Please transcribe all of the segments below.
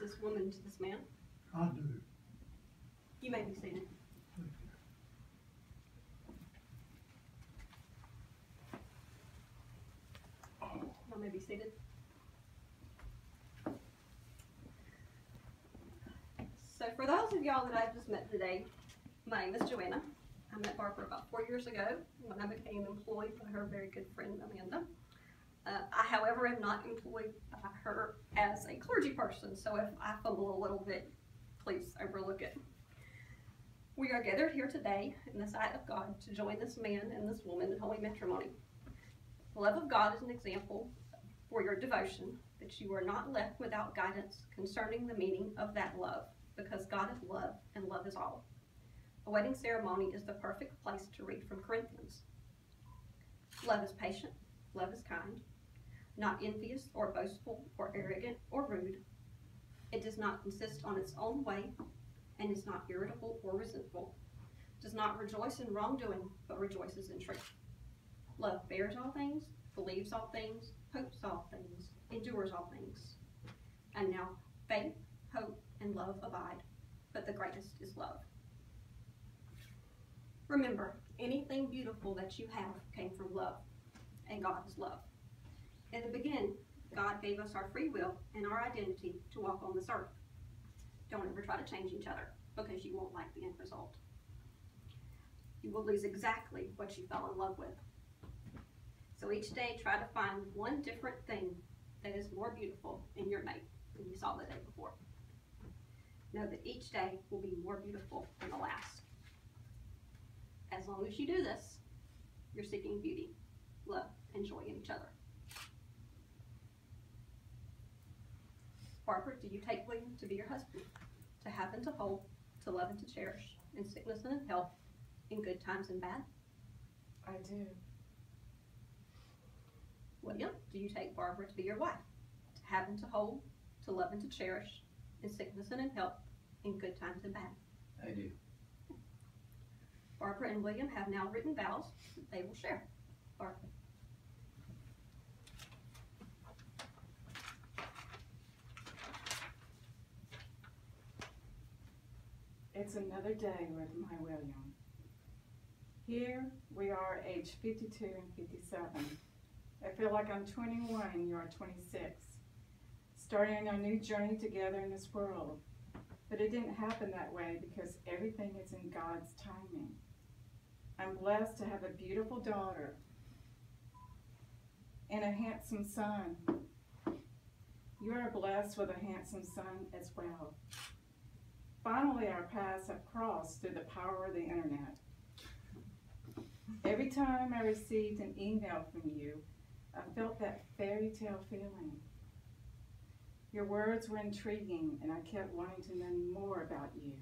this woman to this man? I do. You may be seated. Y'all may be seated. So for those of y'all that I've just met today, my name is Joanna. I met Barbara about four years ago when I became employed by her very good friend Amanda. Uh, I, however, am not employed by her as a clergy person, so if I fumble a little bit, please overlook it. We are gathered here today in the sight of God to join this man and this woman in holy matrimony. The love of God is an example for your devotion that you are not left without guidance concerning the meaning of that love, because God is love and love is all. A wedding ceremony is the perfect place to read from Corinthians. Love is patient, love is kind, not envious or boastful or arrogant or rude. It does not insist on its own way and is not irritable or resentful. Does not rejoice in wrongdoing, but rejoices in truth. Love bears all things, believes all things, hopes all things, endures all things. And now faith, hope, and love abide, but the greatest is love. Remember, anything beautiful that you have came from love, and God is love. In the beginning, God gave us our free will and our identity to walk on this earth. Don't ever try to change each other because you won't like the end result. You will lose exactly what you fell in love with. So each day, try to find one different thing that is more beautiful in your mate than you saw the day before. Know that each day will be more beautiful than the last. As long as you do this, you're seeking beauty, love, and joy in each other. Barbara, do you take William to be your husband, to have and to hold, to love and to cherish, in sickness and in health, in good times and bad? I do. William, do you take Barbara to be your wife, to have and to hold, to love and to cherish, in sickness and in health, in good times and bad? I do. Barbara and William have now written vows that they will share. Barbara. It's another day with my William. Here we are age 52 and 57. I feel like I'm 21 and you're 26. Starting our new journey together in this world. But it didn't happen that way because everything is in God's timing. I'm blessed to have a beautiful daughter and a handsome son. You are blessed with a handsome son as well. Finally, our paths have crossed through the power of the internet. Every time I received an email from you, I felt that fairy tale feeling. Your words were intriguing, and I kept wanting to know more about you.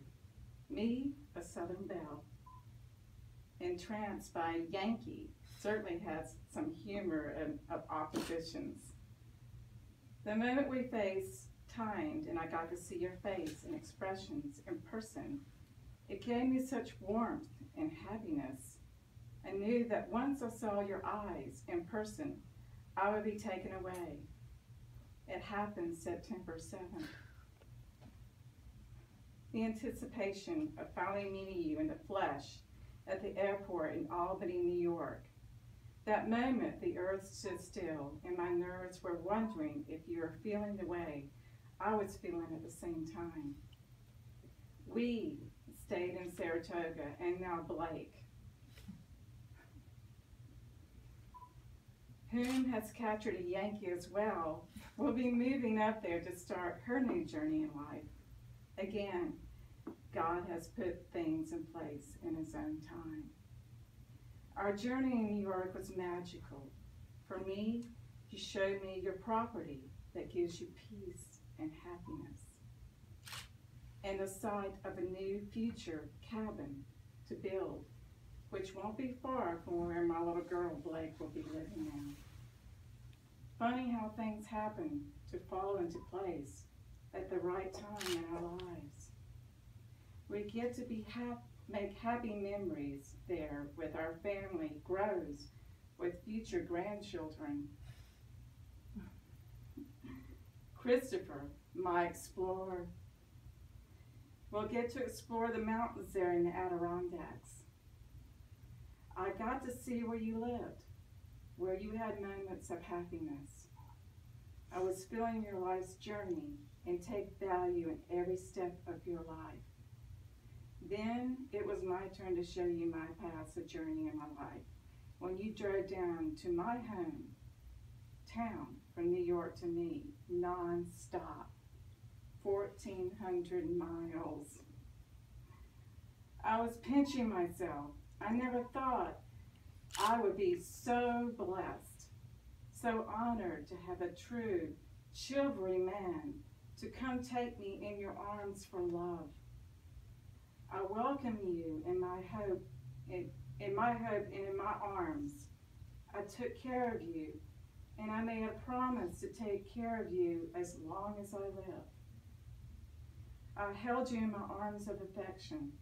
Me, a Southern belle, entranced by a Yankee, certainly has some humor and, of oppositions. The moment we faced timed and I got to see your face and expressions in person, it gave me such warmth and happiness. I knew that once I saw your eyes in person, I would be taken away. It happened September 7th. The anticipation of finally meeting you in the flesh at the airport in Albany, New York. That moment, the earth stood still, and my nerves were wondering if you were feeling the way I was feeling at the same time. We stayed in Saratoga, and now Blake, whom has captured a Yankee as well, will be moving up there to start her new journey in life. Again, God has put things in place in His own time. Our journey in New York was magical. For me, you showed me your property that gives you peace and happiness, and the sight of a new future cabin to build, which won't be far from where my little girl Blake will be living now. Funny how things happen to fall into place at the right time in our lives. We get to be hap- make happy memories there with our family grows with future grandchildren Christopher, my explorer. We'll get to explore the mountains there in the Adirondacks. I got to see where you lived, where you had moments of happiness. I was feeling your life's journey and take value in every step of your life. Then it was my turn to show you my past, the journey in my life. When you drove down to my home town from New York to me, non-stop, 1,400 miles. I was pinching myself. I never thought I would be so blessed, so honored to have a true, chivalry man to come take me in your arms for love. I welcome you in my hope, in, in my hope and in my arms. I took care of you, and I made a promise to take care of you as long as I live. I held you in my arms of affection.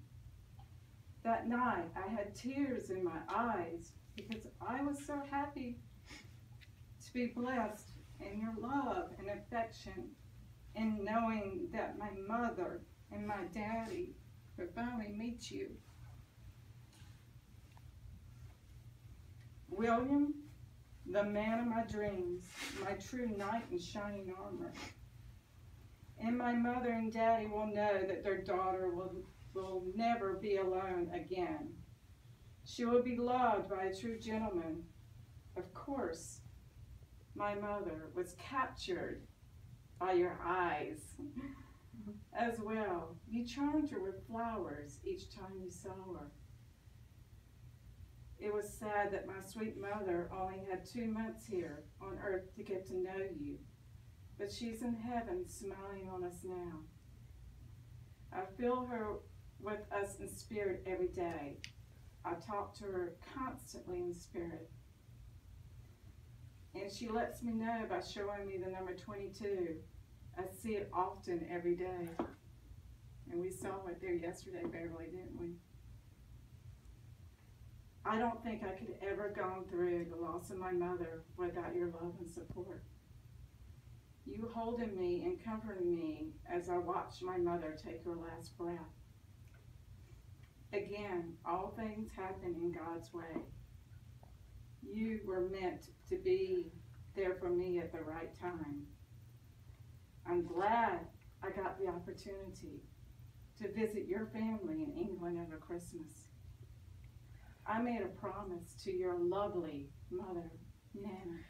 That night, I had tears in my eyes because I was so happy to be blessed in your love and affection and knowing that my mother and my daddy would finally meet you. William, the man of my dreams, my true knight in shining armor. And my mother and daddy will know that their daughter will, will never be alone again. She will be loved by a true gentleman. Of course, my mother was captured by your eyes as well. You charmed her with flowers each time you saw her. It was sad that my sweet mother only had two months here on earth to get to know you, but she's in heaven smiling on us now. I feel her with us in spirit every day. I talk to her constantly in spirit. And she lets me know by showing me the number 22 I see it often every day. And we saw it there yesterday, Beverly, didn't we? I don't think I could ever gone through the loss of my mother without your love and support. You holding me and comforting me as I watched my mother take her last breath. Again, all things happen in God's way. You were meant to be there for me at the right time. I'm glad I got the opportunity to visit your family in England over Christmas. I made a promise to your lovely mother, Nana,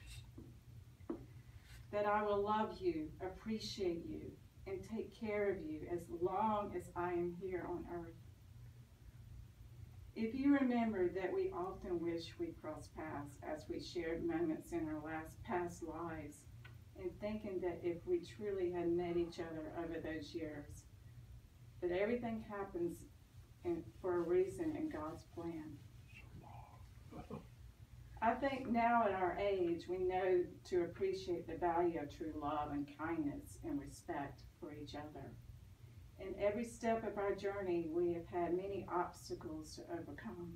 that I will love you, appreciate you, and take care of you as long as I am here on earth. If you remember that we often wish we crossed paths as we shared moments in our last past lives, and thinking that if we truly had met each other over those years, that everything happens in, for a reason in God's plan. I think now at our age, we know to appreciate the value of true love and kindness and respect for each other. In every step of our journey, we have had many obstacles to overcome.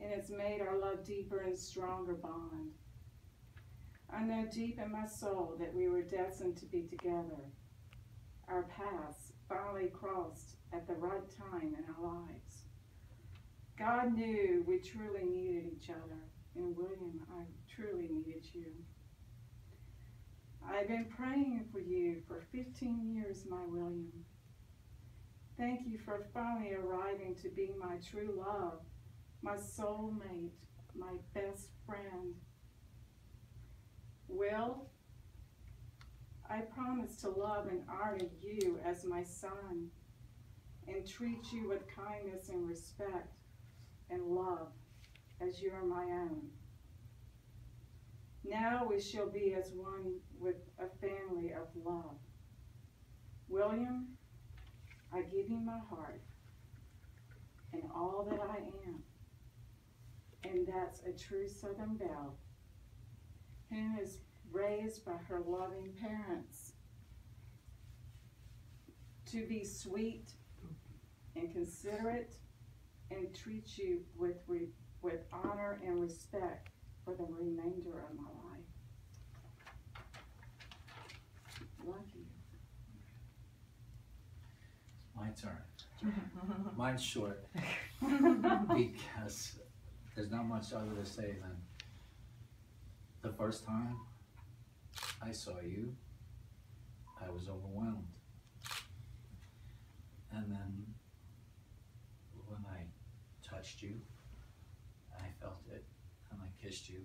And it's made our love deeper and stronger bond. I know deep in my soul that we were destined to be together. Our paths finally crossed at the right time in our lives. God knew we truly needed each other, and William, I truly needed you. I've been praying for you for 15 years, my William. Thank you for finally arriving to be my true love, my soulmate, my best friend. Will, I promise to love and honor you as my son and treat you with kindness and respect and love as you are my own. Now we shall be as one with a family of love. William, I give you my heart and all that I am. And that's a true Southern Belle who is raised by her loving parents to be sweet and considerate and treat you with, with honor and respect for the remainder of my life. Love you. My turn. Mine's short because there's not much other to say than the first time I saw you, I was overwhelmed. And then touched you, I felt it, and I kissed you,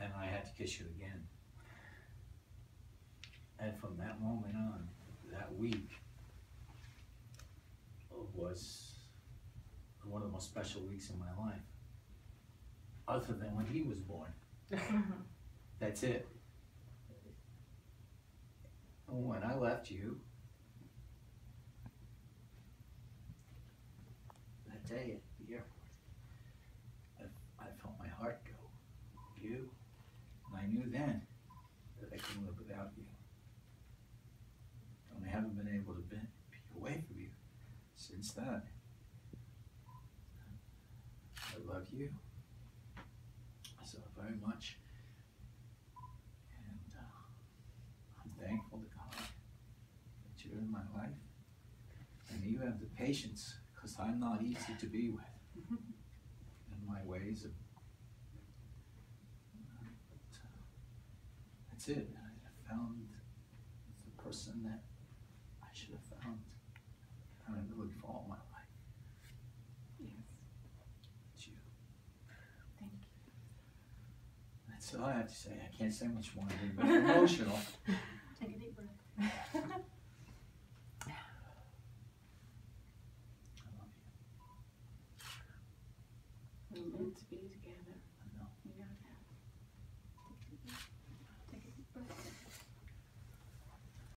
and I had to kiss you again. And from that moment on, that week was one of the most special weeks in my life. Other than when he was born. That's it. When I left you, that at the airport, I, I felt my heart go. You, and I knew then that I couldn't live without you. And I haven't been able to be, be away from you since then. I love you so very much. And uh, I'm thankful to God that you're in my life. And you have the patience, because I'm not easy to be with in my ways. Of, uh, that's it. I found the person that I should have found. And I really for all my life. Yes, It's you. thank you. That's all I have to say. I can't say much more. I'm emotional.